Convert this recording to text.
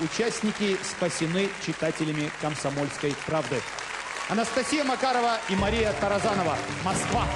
Участники спасены читателями «Комсомольской правды». Анастасия Макарова и Мария Таразанова. Москва.